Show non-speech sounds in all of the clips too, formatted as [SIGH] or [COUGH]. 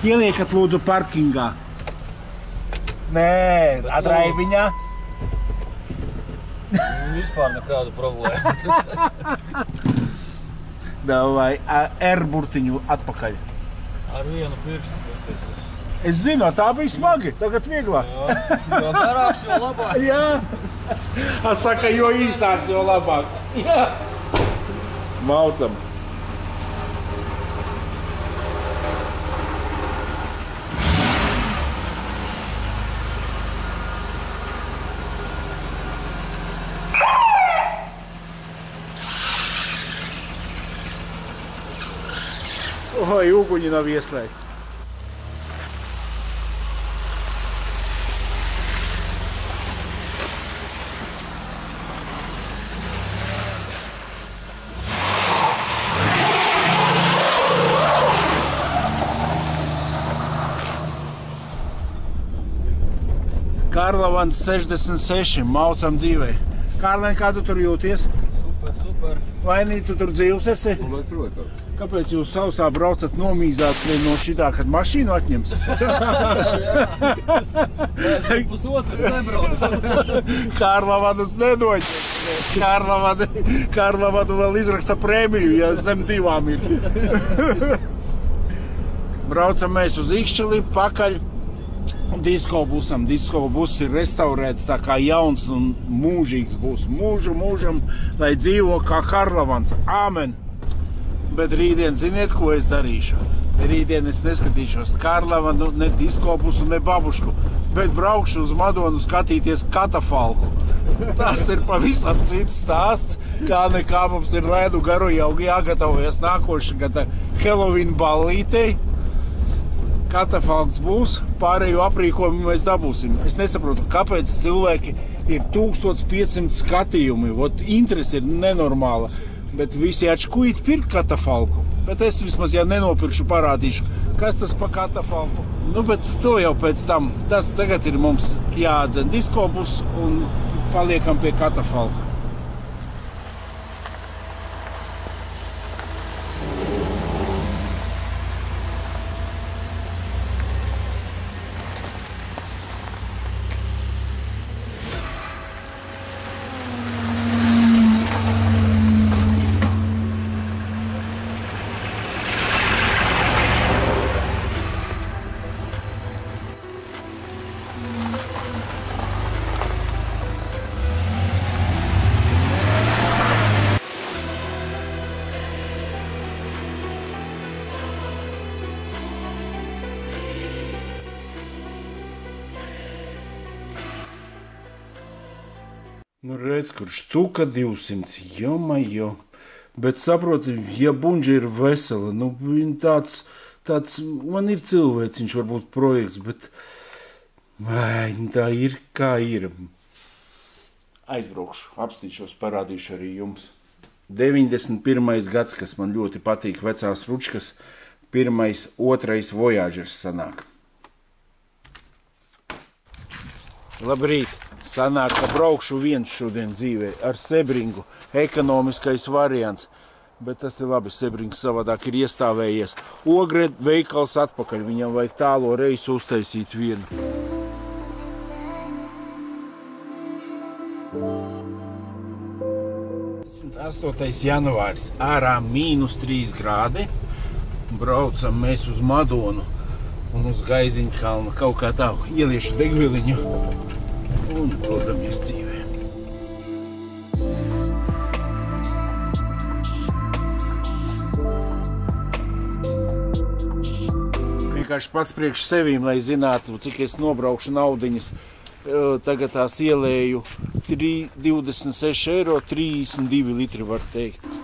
Ieliekat lūdzu parkingā. Nē, atraiviņā. Vispār nekādu problēmu. [LAUGHS] Davai, a, R burtiņu atpakaļ. Ar vienu pirkstu tas tas. Es zinu, tā bija smagi, tagad vieglāk. Jā, jo garāks, jo labāk. [LAUGHS] Jā. A, saka, jo īsāks, jo labāk. Jā. Maucam. Oi, uguņi nav ieslēgti. Karlavans 66, maucam dzīvē. Kārlēn, kā tu tur jūties? Super. Vainīgi tu tur dzīvs esi? Bet, protams, Kāpēc jūs sausā braucat nomīzāt no šitā, kad mašīnu atņems? Mēs tur pusotras nebraucam. Kārlavadus nedod. Kārlavadu, Kārlavadu vēl izraksta prēmiju, ja zem divām ir. Braucam mēs uz Ikšķeli pakaļ. Disko busam. Disko bus ir restaurēts tā kā jauns un mūžīgs būs. Mūžu mūžam, lai dzīvo kā Karlavans. Āmen! Bet rītdien ziniet, ko es darīšu? Rītdien es neskatīšos Karlavanu, ne disko busu, ne babušku, bet braukšu uz Madonu skatīties katafalku. Tas ir pavisam cits stāsts. Kā nekā mums ir lēdu garu jau jāgatavojas nākošajā gada Halloween ballītei. Katafalks būs, pārējo aprīkojumu mēs dabūsim. Es nesaprotu, kāpēc cilvēki ir 1500 skatījumi. Vot interese ir nenormāla. Bet visi atšķuīt pirkt katafalku. Bet es vismaz, ja nenopirkšu, parādīšu, kas tas pa katafalku. Nu, bet to jau pēc tam. Tas tagad ir mums jāatdzen diskobus un paliekam pie katafalka. Nu, redz, kurš tuka 200, jomajo. Bet saproti, ja buļģa ir vesela, nu, viņa tāds, tāds, man ir cilvēciņš, varbūt projekts, bet vai, tā ir kā ir. Aizbraukšu, apstīšos, parādīšu arī jums. 91. gads, kas man ļoti patīk, vecās ručkas, pirmais, otrais vojāžers sanāk. Labrīt! Sanāk, ka braukšu viens šodien dzīvē ar Sebringu. Ekonomiskais variants. Bet tas ir labi. Sebrings savādāk ir iestāvējies. Ogre veikals atpakaļ. Viņam vajag tālo reisu uztaisīt vienu. Astotais janvāris. Ārā mīnus 3 grādi. Braucam mēs uz Madonu un uz Gaiziņu kalnu. Kaut kā tā ieliešu degviliņu un dodamies dzīvē. Vienkārši pats priekš sevīm, lai zinātu, cik es nobraukšu naudiņas. Tagad tās ielēju 3, 26 eiro, 32 litri var teikt.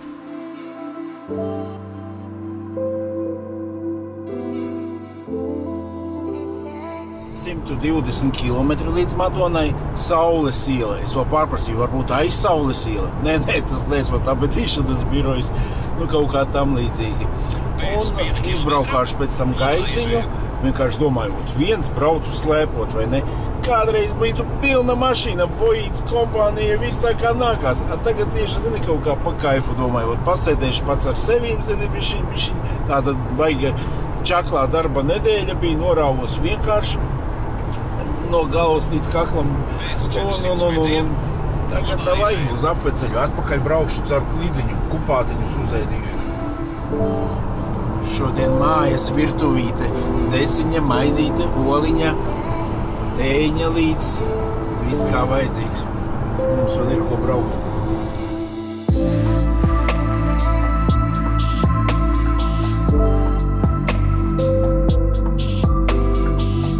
Simtu 20 km līdz Madonai, Saules iela. Es vēl pārprasīju, varbūt aiz Saules iela. Nē, nē, tas nesmu apetīšanas [LAUGHS] birojas, nu kaut kā tam līdzīgi. Un izbraukāšu pēc tam gaisiņu, vienkārši domāju, ot viens braucu slēpot vai ne. Kādreiz būtu pilna mašīna, vojīts kompānija, viss tā kā nākās. A tagad tieši, zini, kaut kā pa kaifu domāju, ot pasēdēšu pats ar sevīm, zini, bišķiņ, bišķiņ, tāda baiga čaklā darba nedēļa bija norāvos vienkārši no galvas līdz kaklam. Un, un, un, un, tagad davai uz apveceļu atpakaļ braukšu caur klīdziņu, kupātiņus uzēdīšu. Šodien mājas virtuvīte, desiņa, maizīte, oliņa, tēņa līdz viss kā vajadzīgs. Mums vēl ir ko braukt.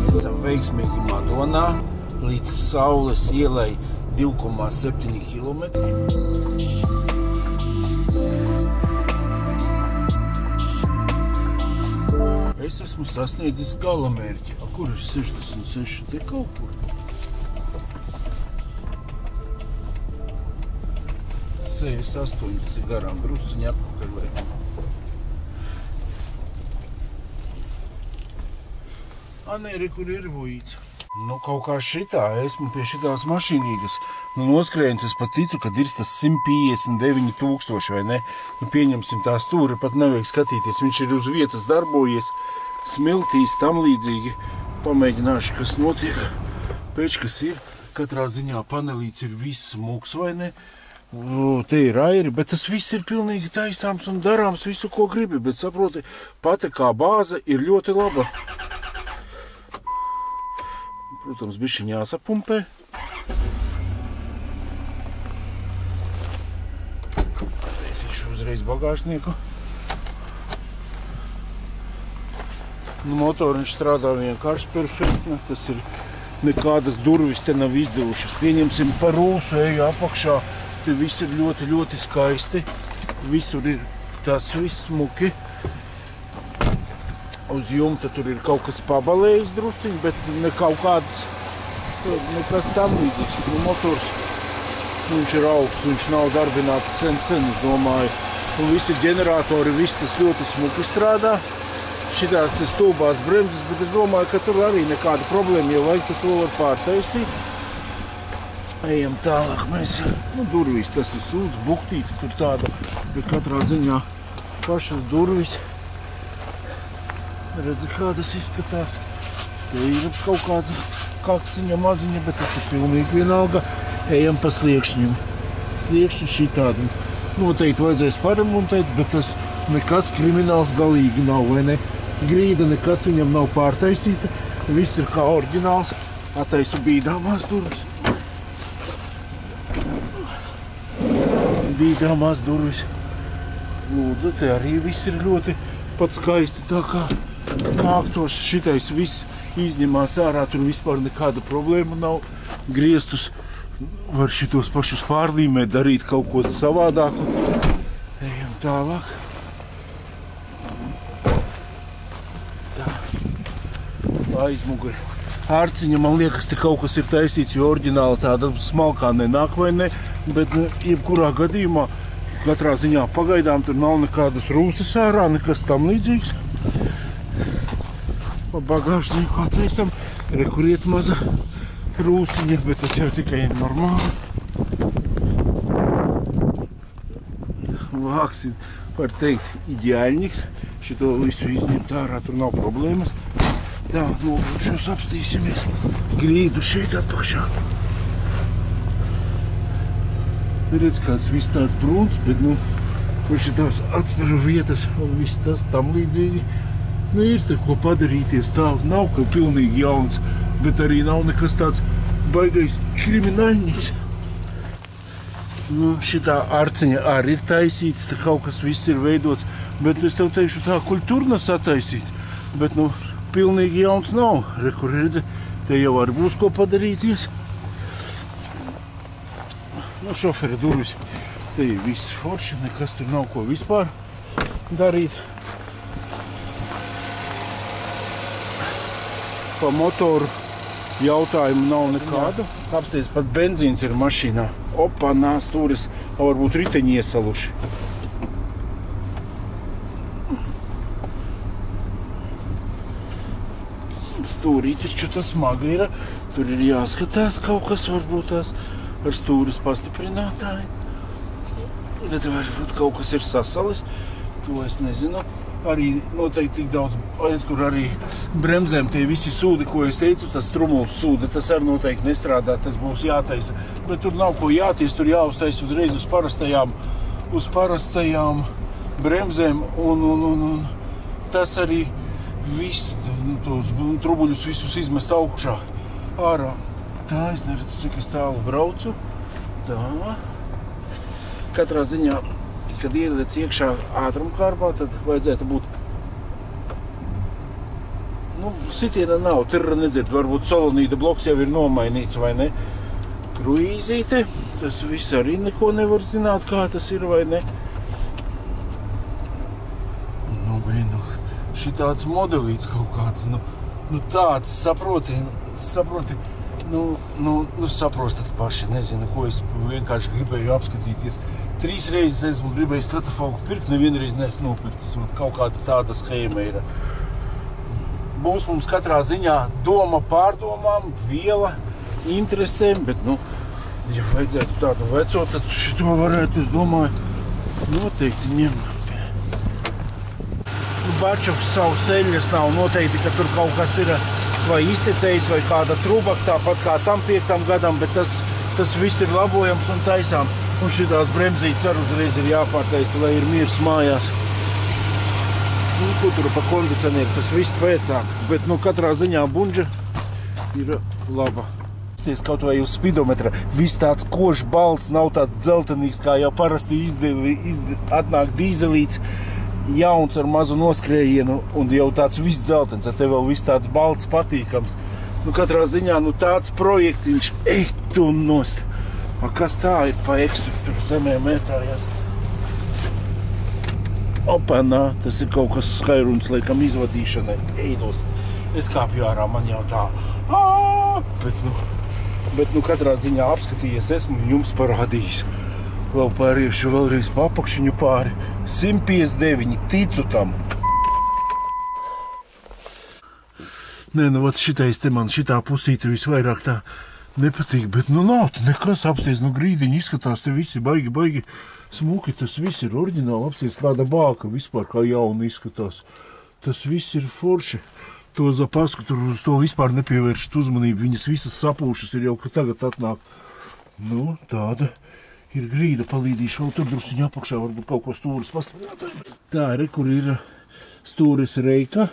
Esam veiksmīgi Madonā līdz Saules ielai 2,7 km. Es esmu sasniedzis gala mērķi. A, kur ir 66? Te kaut kur. 68 tas ir garām drusciņi atpakaļ. Vai? A, nē, re, kur ir vojīts. Nu, kaut kā šitā, esmu pie šitās mašīnīgas. Nu, noskrējums es pat ticu, ka ir tas 159 tūkstoši, vai ne? Nu, pieņemsim tā stūri, pat nevajag skatīties. Viņš ir uz vietas darbojies, smiltīs, tam līdzīgi. Pamēģināšu, kas notiek. Pēčkas ir, katrā ziņā panelīts ir viss mūks, vai ne? O, te ir airi, bet tas viss ir pilnīgi taisāms un darāms visu, ko gribi. Bet saproti, pati kā bāze ir ļoti laba. Protams, bišķiņ jāsapumpē. Aiziešu uzreiz bagāžnieku. Nu, motoriņš strādā vienkārši perfekti. ne, Tas ir nekādas durvis te nav izdevušas. Pieņemsim par rūsu eju apakšā. Te viss ir ļoti, ļoti skaisti. Visur ir tas viss smuki uz jumta tur ir kaut kas pabalējis drusciņi, bet ne kaut kāds, nekas tam līdzīgs. Nu, motors, viņš ir augsts, viņš nav darbināts sen, sen, es domāju. Un visi ģeneratori, viss tas ļoti smuki strādā. Šitās ir stulbās bremzes, bet es domāju, ka tur arī nekāda problēma, ja vajag, tad to var pārtaisīt. Ejam tālāk, mēs, nu, durvīs tas ir sūds, buktīti tur tāda, bet katrā ziņā pašas durvis. Redzi, kā tas izskatās. Te ir kaut kāda kakciņa maziņa, bet tas ir pilnīgi vienalga. Ejam pa sliekšņiem. Sliekšņi šitādi. Noteikti vajadzēs paremontēt, bet tas nekas krimināls galīgi nav, vai ne? Grīda nekas viņam nav pārtaisīta. Viss ir kā oriģināls. Attaisu bīdāmās durvis. Bīdāmās durvis. Lūdzu, te arī viss ir ļoti pat skaisti tā kā nāktos šitais viss izņemās ārā, tur vispār nekāda problēma nav. Griestus var šitos pašus pārlīmēt, darīt kaut ko savādāku. Ejam tālāk. Tā. Aizmuguri. Ārciņa, man liekas, te kaut kas ir taisīts, jo oriģināli tāda smalkā nenāk vai ne, bet nu, jebkurā gadījumā katrā ziņā pagaidām tur nav nekādas rūsas ārā, nekas tam līdzīgs pa bagāžnieku attaisam. Re, kur iet maza rūsiņa, bet tas jau tikai ir normāli. Vāks ir, var teikt, ideāļniks. Šito visu izņemt ārā, tur nav problēmas. Tā, nu, šos apstīsimies. Grīdu šeit atpakšā. Redz, kāds viss tāds brūns, bet, nu, viņš ir tās atspēru vietas un viss tas tam līdzīgi. Nu, ir te ko padarīties tā, nav ka pilnīgi jauns, bet arī nav nekas tāds baigais krimināļnieks. Nu, šitā arciņa arī ir taisīts, tā kaut kas viss ir veidots, bet es tev teikšu tā, kultūrnas attaisīts, bet, nu, pilnīgi jauns nav. Re, kur redzi, te jau var būs ko padarīties. Nu, šoferi durvis, te ir viss forši, nekas tur nav ko vispār darīt. Pa motoru jautājumu nav nekādu. Apstāties, pat benzīns ir mašīnā. Opa, nāc turis, varbūt riteņi iesaluši. Stūrītis, čo tas smagi ir. Tur ir jāskatās kaut kas, varbūt tās ar stūris pastiprinātāju. Bet varbūt kaut kas ir sasalis, to es nezinu. Arī noteikti tik daudz, aiz kur arī bremzēm tie visi sūdi, ko es teicu, tas trumuls sūdi, tas arī noteikti nestrādā, tas būs jātaisa. Bet tur nav ko jāties, tur jāuztais uzreiz uz parastajām, uz parastajām bremzēm un, un, un, un tas arī viss, nu, tos trubuļus visus izmest augšā ārā. Tā es neredzu, cik es tālu braucu. Tā. Katrā ziņā kad ieliec iekšā ātrumkārpā, tad vajadzētu būt. Nu, sitiena nav, tur nedzird, varbūt solonīta bloks jau ir nomainīts vai ne. Kruīzīte, tas viss arī neko nevar zināt, kā tas ir vai ne. Nu, blin, nu, šitāds modelīts kaut kāds, nu, nu tāds, saproti, saproti, nu, nu, nu saprostat paši, nezinu, ko es vienkārši gribēju apskatīties trīs reizes esmu gribējis katafalku pirkt, nevienreiz neesmu nopircis. Kaut kāda tāda schēma ir. Būs mums katrā ziņā doma pārdomām, viela, interesēm, bet, nu, ja vajadzētu tādu veco, tad šito varētu, es domāju, noteikti ņemt. Nu, Bačuks savu ceļas nav noteikti, ka tur kaut kas ir vai iztecējis, vai kāda truba, tāpat kā tam piektam gadam, bet tas, tas viss ir labojams un taisāms. Un šitās bremzītes arī uzreiz ir jāpārtaisa, lai ir miers mājās. Nu, ko tur pa kondicionieru, tas viss pēcāk. Bet, nu, katrā ziņā bunģa ir laba. Sties kaut vai uz spidometra, viss tāds košs balts, nav tāds dzeltenīgs, kā jau parasti izdēli, izd... atnāk dīzelīts, jauns ar mazu noskrējienu un jau tāds viss dzeltens, ar te vēl viss tāds balts patīkams. Nu, katrā ziņā, nu, tāds projektiņš, ej, tu nost. A, kas tā ir pa ekstru tur zemē mētājās? Openā, tas ir kaut kas skairuns, laikam, izvadīšanai. Einos, es kāpju ārā, man jau tā. Ā, bet, nu, bet, nu, katrā ziņā apskatījies esmu jums parādījis. Vēl pāriešu vēlreiz pa apakšiņu pāri. 159, ticu tam. Nē, nu, vat šitais te man šitā pusīte visvairāk tā nepatīk, bet nu nav tu nekas apsties, nu grīdiņi izskatās, te visi baigi, baigi smuki, tas viss ir oriģināli, apsties kāda bāka vispār kā jauna izskatās. Tas viss ir forši. To zapasku tur uz to vispār nepievēršat uzmanību, viņas visas sapūšas ir jau, ka tagad atnāk. Nu, tāda ir grīda, palīdīšu vēl tur drusciņ apakšā, varbūt kaut ko stūris pastāvēt. Tā, re, kur ir stūris reika.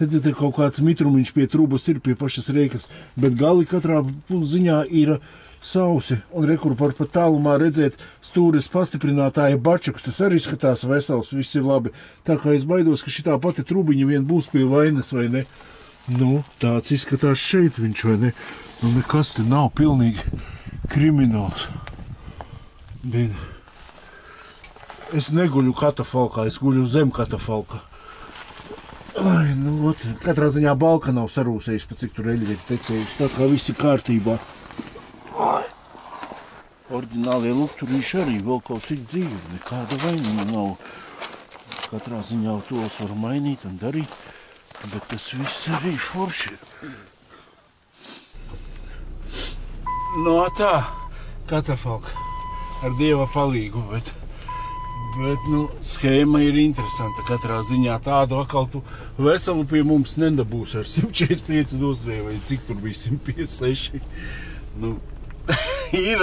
Redziet, te kaut kāds mitrumiņš pie trūbas ir pie pašas reikas, bet gali katrā ziņā ir sausi. Un rekur par pat tālumā redzēt stūres pastiprinātāja bačuks, tas arī skatās vesels, viss ir labi. Tā kā es baidos, ka šitā pati trūbiņa vien būs pie vainas vai ne. Nu, tāds izskatās šeit viņš vai ne. Nu, nekas te nav pilnīgi krimināls. Bet es neguļu katafalkā, es guļu zem katafalka. Ai, nu, ot, katrā ziņā balka nav sarūsējusi, pa cik tur eļļi ir tecējusi. Tā kā viss ir kārtībā. Ai. Orģinālie lukturīši arī vēl kaut cik dzīvi. Nekāda vaina nav. Katrā ziņā tos var mainīt un darīt. Bet tas viss arī forši. No tā, katafalka ar dieva palīgu, bet Bet nu, schēma ir interesanta. Katrā ziņā tādu atkal tu veselu pie mums nedabūsi ar 145 dosmēm, vai cik tur bija 156. Nu, [LAUGHS] ir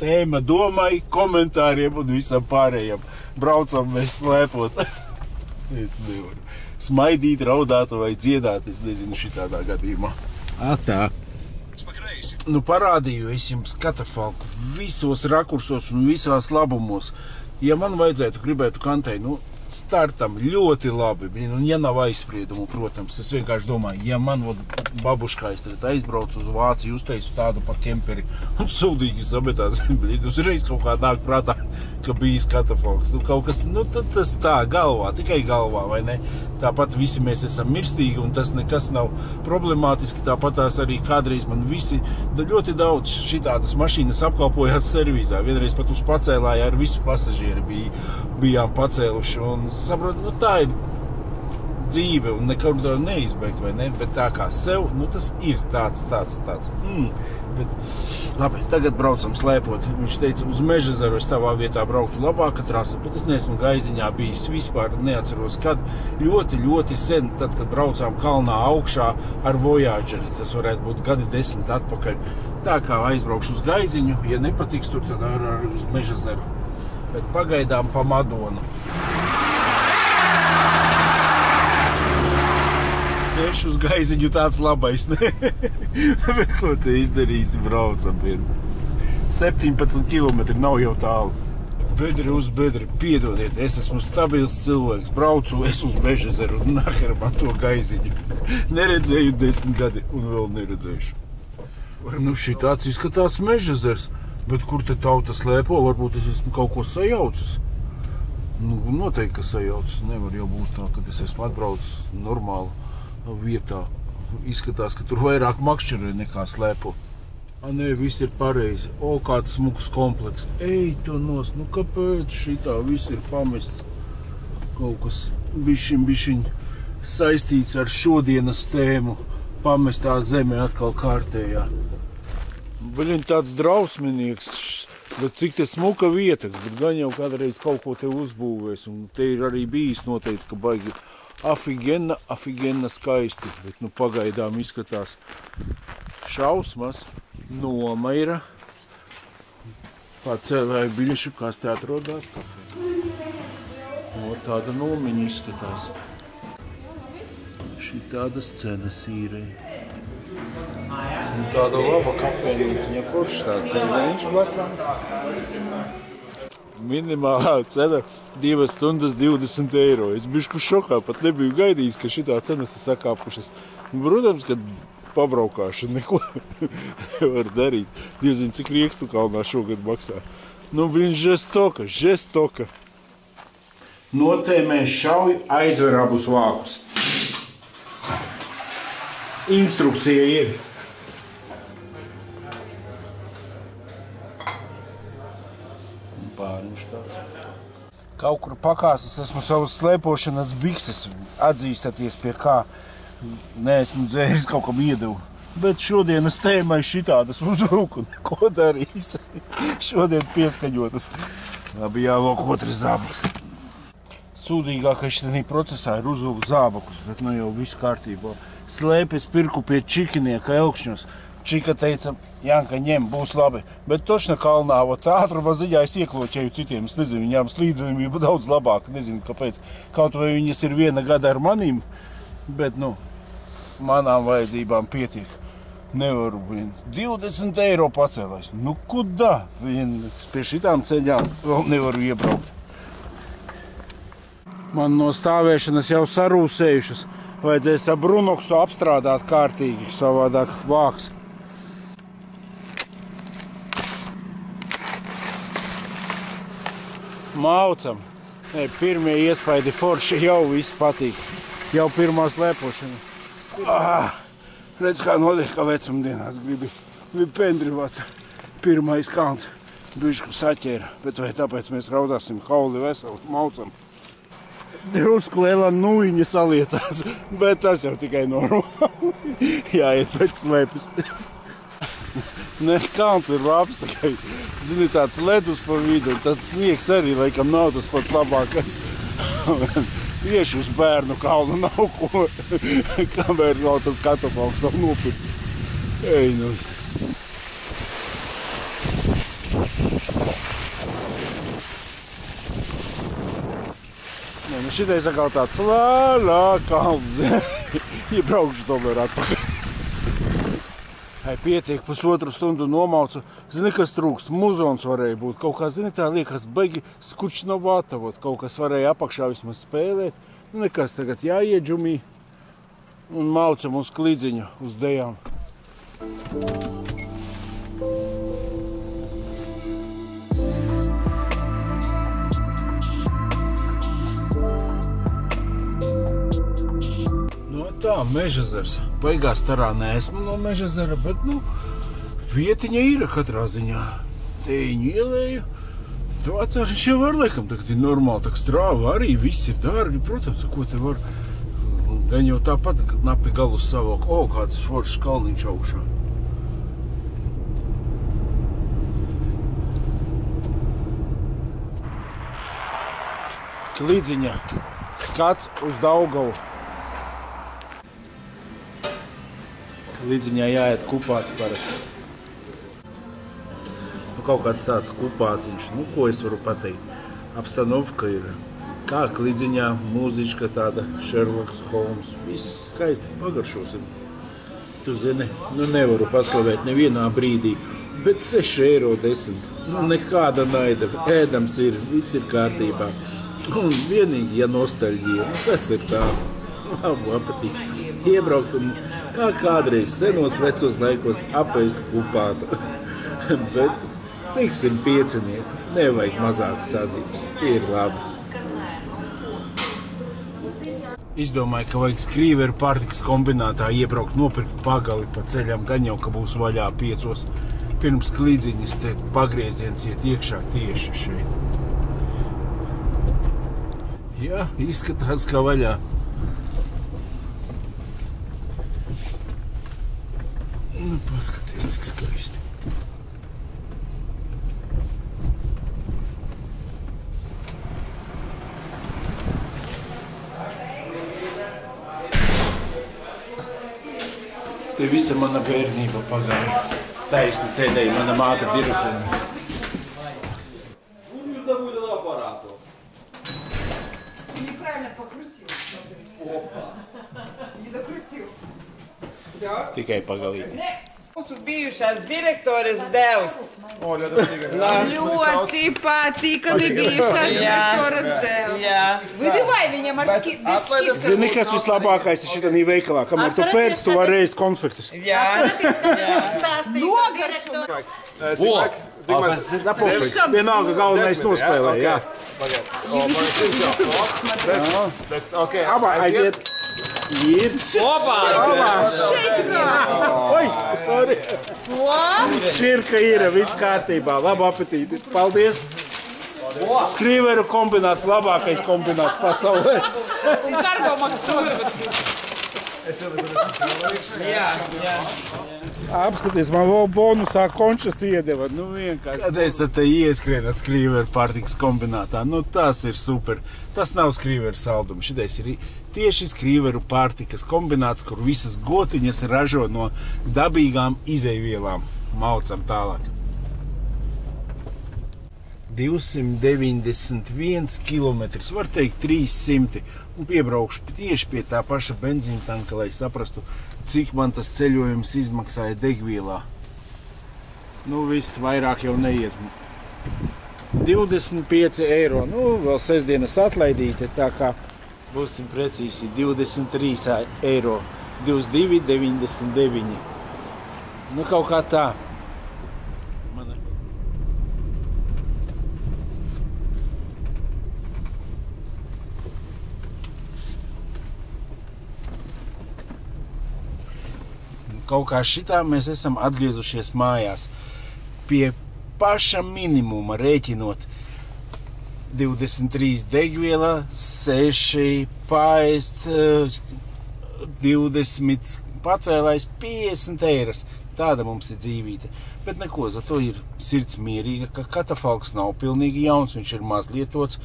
tēma domai, komentāriem un visam pārējiem. Braucam mēs slēpot. [LAUGHS] es nevaru. Smaidīt, raudāt vai dziedāt, es nezinu šitādā gadījumā. Atā. Nu, parādīju es jums katafalku visos rakursos un visās labumos. Ja man vajadzētu, gribētu kantei, nu, startam ļoti labi. Un, ja nav aizspriedumu, protams, es vienkārši domāju, ja man babuškā aizbraucu uz Vāciju, uzteicu tādu par kemperi [LAUGHS] un sūdīgi sametās, tad uzreiz kaut kā nāk prātā, ka bijis katafalks. Nu, kaut kas, nu, tas tā, galvā, tikai galvā, vai ne? Tāpat visi mēs esam mirstīgi un tas nekas nav problemātiski. Tāpat tās arī kādreiz man visi, ļoti daudz šitādas mašīnas apkalpojās servīzā. Vienreiz pat uz pacēlāja ar visu pasažieri bija, bijām pacēluši. Un, saprot, nu, tā ir dzīve un nekur to neizbeigt, vai ne? Bet tā kā sev, nu tas ir tāds, tāds, tāds. Mm. Bet, labi, tagad braucam slēpot. Viņš teica, uz meža zaru es tavā vietā brauktu labāka trasa, bet es neesmu gaiziņā bijis vispār, neatceros, kad ļoti, ļoti sen, tad, kad braucām kalnā augšā ar Voyageri, tas varētu būt gadi desmit atpakaļ. Tā kā aizbraukšu uz gaiziņu, ja nepatiks tur, tad ar, ar uz meža zaru. Bet pagaidām pa Madonu. ceļš uz gaiziņu tāds labais. Ne? [LAUGHS] Bet ko te izdarīsi? Braucam vien. 17 km nav jau tālu. Bedri uz bedri, piedodiet, es esmu stabils cilvēks. Braucu es uz Bežezeru un nahar man to gaiziņu. [LAUGHS] Neredzēju desmit gadi un vēl neredzēšu. Nu šī tāds izskatās Mežezers, bet kur te tauta slēpo? Varbūt es esmu kaut ko sajaucis. Nu, noteikti, ka sajaucis. Nevar jau būt tā, ka es esmu atbraucis normāli vietā. Izskatās, ka tur vairāk makšķerē nekā slēpo. A, nē, viss ir pareizi. O, kāds smuks komplekss. Ej, tu nos, nu kāpēc šitā viss ir pamests? Kaut kas bišķiņ, bišķiņ saistīts ar šodienas tēmu. Pamestā zeme atkal kārtējā. Baļiņ tāds drausminieks, bet cik te smuka vieta, bet gan jau kādreiz kaut ko te uzbūvēs. Un te ir arī bijis noteikti, ka baigi afigena, afigena skaisti, bet nu pagaidām izskatās šausmas. Noma ir pacēlēju biļešu, kas te atrodas. No tāda nomiņa izskatās. Šī tādas cenas īrēja. Un tāda laba kafejnīca, ja forši tāds ceļš blakām. Minimālā cena 2 stundas 20 eiro. Es biju šokā, pat nebiju gaidījis, ka šī cenas ir sakāpušas. Protams, ka pabraukāšana [LAUGHS] neko nevar darīt. Diezin, cik riekstu kalnā šogad maksā. Nu, blin, žestoka, žestoka. Notēmē šauj aizver abus vākus. Instrukcija ir. Kaut kur pakāsas esmu savus slēpošanas bikses. Atzīstaties pie kā. Nē, esmu dzēris kaut kam iedevu. Bet šodienas tēmai šitādas uzvilku neko darīs. [LAUGHS] Šodien pieskaņotas. Labi jālok otrs zābaks. Sūdīgākais šajā procesā ir uzvilkt zābakus, bet nu jau viss kārtībā. Slēpes pirku pie čikinieka elkšņos. Čika teica, Janka, ņem, būs labi. Bet točna kalnā, ot ātruma ziņā es iekloķēju citiem. Es nezinu, viņām slīdējumība daudz labāka. Nezinu, kāpēc. Kaut vai viņas ir viena gada ar manīm, bet, nu, manām vajadzībām pietiek. Nevaru, vien 20 eiro pacēlēs. Nu, kudā? Vien pie šitām ceļām vēl nevaru iebraukt. Man no stāvēšanas jau sarūsējušas. Vajadzēs ar Brunoksu apstrādāt kārtīgi, savādāk vāks. Maucam. Ne, pirmie iespaidi forši [LAUGHS] jau viss patīk. Jau pirmā slēpošana. Ah, redz, kā notiek, ka vecumdienās gribi, gribi pendrivāts. Pirmais kalns bišku saķēra, bet vai tāpēc mēs raudāsim kauli veselu, maucam. Drusku liela nuiņa saliecās, [LAUGHS] bet tas jau tikai normāli. [LAUGHS] Jāiet pēc slēpes. Ne, kalns ir labs, tikai, zini, tāds ledus pa vidu, un tad sniegs arī, laikam, nav tas pats labākais. [LAUGHS] Tieši uz bērnu kalnu nav ko, [LAUGHS] kamēr vēl tas katapauks nav nopirkt. Ej, nu. Nē, nu šitais atkal tāds lā, lā, kalns. [LAUGHS] Iebraukšu tomēr atpakaļ. Pietiek, pusotru stundu nomaucu. Zini, kas trūkst? Muzons varēja būt. Kaut kā, zini, tā liekas, baigi skučnovāta. Vot, kaut kas varēja apakšā vismaz spēlēt. Nu, nekas tagad jāiedžumī un maucam uz klīdziņu, uz dejām. No tā, mežazars. Beigās tarā neesmu no mežazara, bet, nu, vietiņa ir katrā ziņā. Teiņu ielēju. Atceries, jau var, laikam, tagad ir normāli, tā strāva arī, viss ir dārgi, protams, ko te var Gan jau tāpat napi galus savok. O, kāds foršs kalniņš augšā. Klidziņa skats uz Daugavu. Klidziņā jāiet kupāt parasti. Nu, kaut kāds tāds kupātiņš, nu, ko es varu pateikt. Apstanovka ir kā klidziņā, mūzička tāda, Sherlocks Holmes. Viss skaisti pagaršosim. Tu zini, nu nevaru paslavēt nevienā brīdī, bet 6 eiro 10. Nu, nekāda naida. Ēdams ir, viss ir kārtībā. Un vienīgi, ja nostalģija, nu, tas ir tā. Labu apetīti. Iebraukt un kā kādreiz senos vecos laikos apēst kupātu. [LAUGHS] bet liksim piecinieku. Nevajag mazākas atzības. Ir labi. Izdomāju, ka vajag skrīveru pārtikas kombinātā iebraukt, nopirkt pagali pa ceļam, gan jau, ka būs vaļā piecos. Pirms klīdziņas te pagrieziens iet iekšā tieši šeit. Jā, izskatās, ka vaļā. Nu, paskaties, cik skaisti. Te visa mana bērnība pagāja. Taisni sēdēja mana māte direktorē. Kur jūs dabūjāt aparātu? Неправильно покрутил. Опа. Не докрутил. Tikai pagalīgi. Mūsu bijušās direktores devs. Ļoti patīkami bijušās Jā. direktoras dēls. Jā, Выдавай viņa ar ski, bez skipta. Zini, kas vislabākais ir šitā veikalā? Kamēr tu pēc, tu vari ēst konfektus. jā. Nogaršo. Nepofīgi. Vienalga galvenais nospēlē, jā. Abā aiziet. Ir. Opa! Oi, sorry. Šķirka ir, viss kārtībā. Labu apetīti. Paldies. Skrīveru kombināts, labākais kombināts pasaulē. Kargo maks tos jā, jā. Apskaties, man vēl bonusā končas iedeva. Nu, vienkārši. Kad es te ieskrienu skrīveru pārtikas kombinātā, nu tas ir super. Tas nav skrīveru saldums. Šitais ir tieši skrīveru pārtikas kombināts, kur visas gotiņas ražo no dabīgām izēvielām. Maucam tālāk. 291 km, var teikt 300 un piebraukšu tieši pie tā paša benzīna tanka, lai saprastu, cik man tas ceļojums izmaksāja degvielā. Nu, viss vairāk jau neiet. 25 eiro. Nu, vēl sestdienas atlaidīte, tā kā būsim precīzi 23 eiro. 22,99. Nu, kaut kā tā. Man... Kaut kā šitā mēs esam atgriezušies mājās. Pie paša minimuma rēķinot 23 degviela, 6 paēst, eh, 20 pacēlājs 50 eiras. Tāda mums ir dzīvība. Bet neko, zato ir sirds mierīga, ka katafalks nav pilnīgi jauns, viņš ir maz lietots.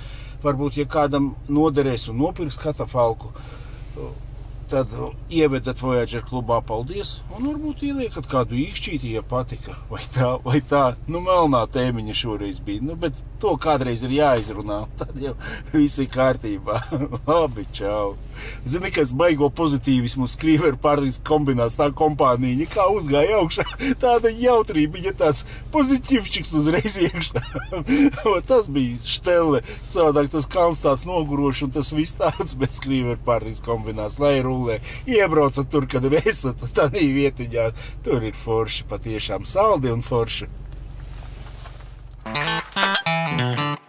Varbūt, ja kādam noderēs un nopirks katafalku, tad ievedat Voyager klubā, paldies. Un varbūt ieliekat kādu īkšķīti, ja patika. Vai tā, vai tā. Nu, melnā tēmiņa šoreiz bija. Nu, bet to kādreiz ir jāizrunā. [LAUGHS] Tad jau viss ir kārtībā. [LAUGHS] Labi, čau. Zini, kas baigo pozitīvismu skrīveru pārtīks kombināts tā kompānija, kā uzgāja augšā. [LAUGHS] Tāda jautrība, ja tāds pozitīvčiks uzreiz iekšā. Tas bija štelle. Cādāk tas kalns tāds nogurošs un tas viss tāds, bet skrīveru pārtīks kombināts, lai Rīgulē. Iebraucat tur, kad [LAUGHS] esat tādā vietiņā. Tur ir forši, patiešām saldi un forši. Thank you.